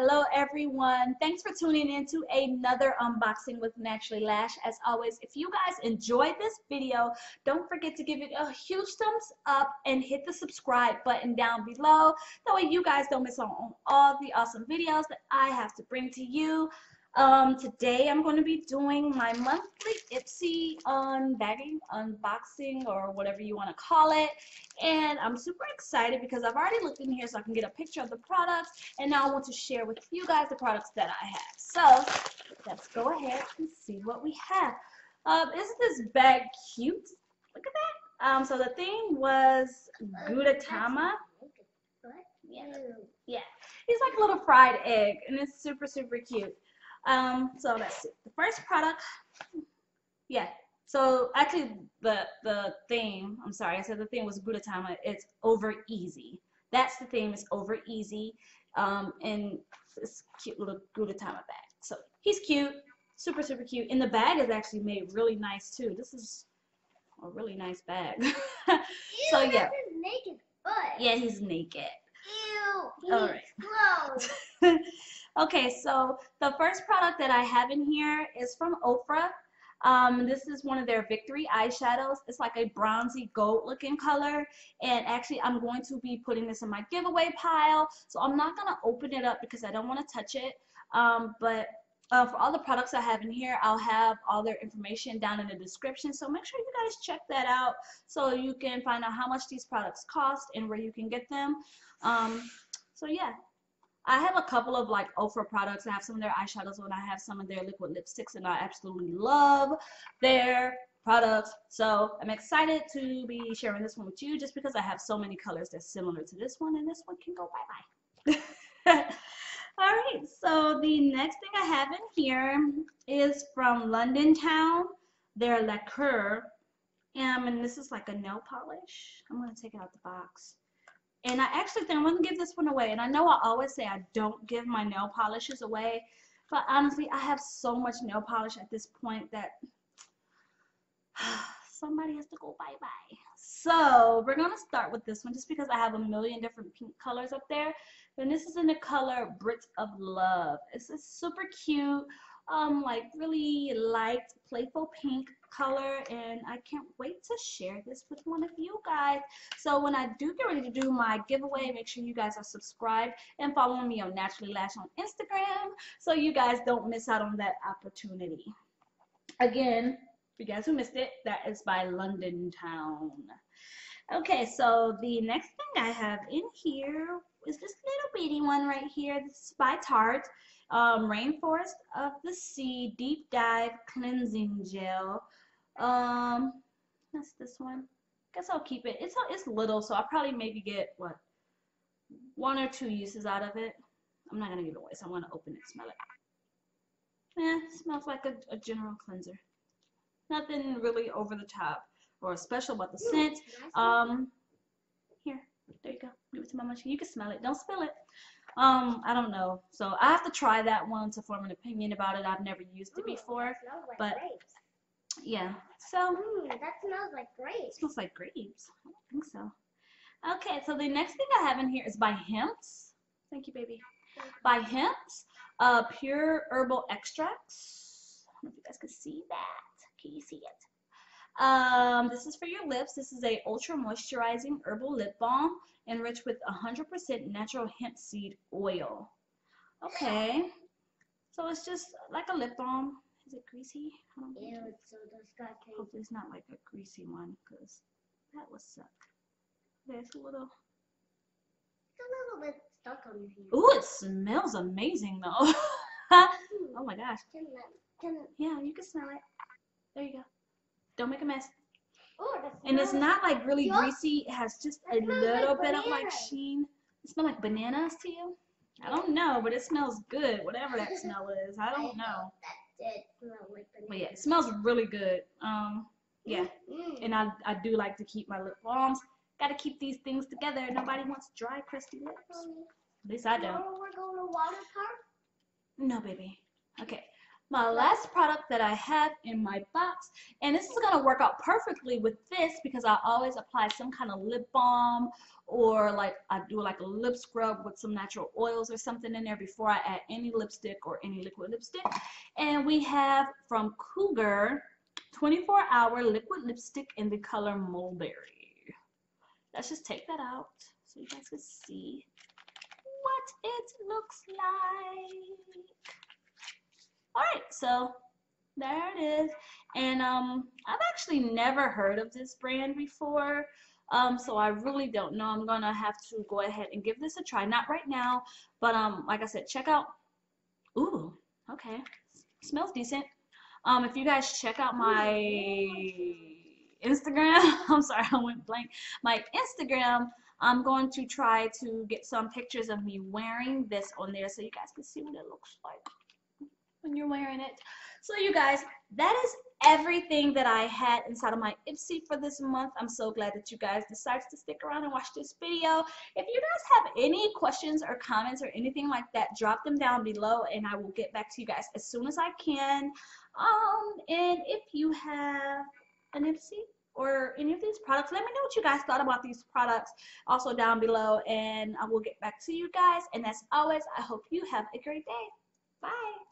Hello everyone. Thanks for tuning in to another unboxing with Naturally Lash. As always, if you guys enjoyed this video, don't forget to give it a huge thumbs up and hit the subscribe button down below. That way you guys don't miss out on all the awesome videos that I have to bring to you. Um, today I'm going to be doing my monthly Ipsy unbagging, unboxing, or whatever you want to call it. And I'm super excited because I've already looked in here so I can get a picture of the products. And now I want to share with you guys the products that I have. So let's go ahead and see what we have. Um, isn't this bag cute? Look at that. Um, so the thing was Gudetama. Yeah. yeah. He's like a little fried egg and it's super, super cute. Um, so let's see. The first product, yeah. So actually, the the theme. I'm sorry, I said the theme was Gudetama. It's over easy. That's the theme. It's over easy. Um, and this cute little Gudetama bag. So he's cute, super super cute. And the bag is actually made really nice too. This is a really nice bag. so yeah. Yeah, he's naked. Ew. He's All right. okay, so the first product that I have in here is from Ofra. Um, this is one of their Victory eyeshadows. It's like a bronzy gold looking color. And actually, I'm going to be putting this in my giveaway pile. So I'm not going to open it up because I don't want to touch it. Um, but uh, for all the products I have in here, I'll have all their information down in the description. So make sure you guys check that out so you can find out how much these products cost and where you can get them. Um, so yeah, I have a couple of like Ofra products. I have some of their eyeshadows and I have some of their liquid lipsticks and I absolutely love their products. So I'm excited to be sharing this one with you just because I have so many colors that's similar to this one and this one can go bye-bye. All right, so the next thing I have in here is from London Town. Their lacquer. Um, and this is like a nail polish. I'm to take it out the box. And I actually think I'm going to give this one away. And I know I always say I don't give my nail polishes away. But honestly, I have so much nail polish at this point that somebody has to go bye-bye. So we're going to start with this one just because I have a million different pink colors up there. And this is in the color Brits of Love. It's a super cute, um, like really light, playful pink color and I can't wait to share this with one of you guys. So when I do get ready to do my giveaway, make sure you guys are subscribed and following me on Naturally Lash on Instagram so you guys don't miss out on that opportunity. Again, you guys who missed it, that is by London Town. Okay, so the next thing I have in here is this little bitty one right here. This is by Tarte. Um, Rainforest of the Sea Deep Dive Cleansing Gel. Um, that's this one. Guess I'll keep it. It's it's little, so I'll probably maybe get what one or two uses out of it. I'm not gonna give it away, so I'm gonna open it, smell it. Yeah, smells like a, a general cleanser. Nothing really over the top or special about the scent. Um, here, there you go. Give it to my munchkin. You can smell it. Don't spill it. Um, I don't know. So I have to try that one to form an opinion about it. I've never used it before, like but grapes. yeah. So Mm, that smells like it grapes. smells like grapes. I don't think so. Okay, so the next thing I have in here is by Hempz. Thank you, baby. By Hempz, uh, pure herbal extracts. I don't know if you guys can see that. Can you see it? Um, this is for your lips. This is a ultra moisturizing herbal lip balm enriched with 100% natural hemp seed oil. Okay, so it's just like a lip balm. Is it greasy? I don't Ew, it's so disgusting. Hopefully it's not like a greasy one because that would suck. There's a little. It's a little bit stuck on your hand. Ooh, it smells amazing though. Oh my gosh. Can, can, Yeah, you can smell it. There you go. Don't make a mess. oh, the And it's not like really greasy. It has just a little like bit of like sheen. It smells like bananas to you? I don't know, but it smells good. Whatever that smell is. I don't know. That did smell like But yeah, it smells really good. Um, yeah. Mm. And I, I do like to keep my lip balms. Gotta keep these things together. Nobody wants dry, crusty lips. At least I don't. Tomorrow we're going to water park. No, baby. Okay. My last product that I have in my box. And this is going to work out perfectly with this because I always apply some kind of lip balm or like I do like a lip scrub with some natural oils or something in there before I add any lipstick or any liquid lipstick. And we have from Cougar 24 hour liquid lipstick in the color mulberry. Let's just take that out so you guys can see what it looks like all right so there it is. And um I've actually never heard of this brand before um so I really don't know. I'm gonna have to go ahead and give this a try. Not right now but um like I said check out ooh okay smells decent. Um if you guys check out my Instagram I'm sorry I went blank. My Instagram I'm going to try to get some pictures of me wearing this on there so you guys can see what it looks like when you're wearing it. So you guys, that is everything that I had inside of my Ipsy for this month. I'm so glad that you guys decided to stick around and watch this video. If you guys have any questions or comments or anything like that, drop them down below and I will get back to you guys as soon as I can. Um, and if you have an Ipsy or any of these products, let me know what you guys thought about these products also down below and I will get back to you guys. And as always, I hope you have a great day. Bye.